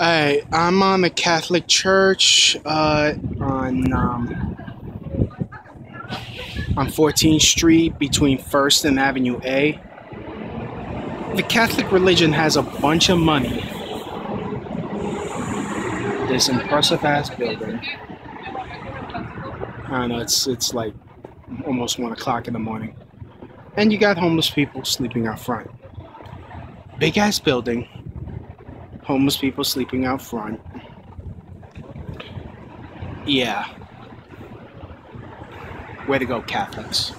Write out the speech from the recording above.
Alright, I'm on the Catholic Church uh, on um, on 14th Street between First and Avenue A. The Catholic religion has a bunch of money. This impressive ass building. I don't know, it's it's like almost one o'clock in the morning. And you got homeless people sleeping out front. Big ass building. Homeless people sleeping out front. Yeah. Way to go, Catholics.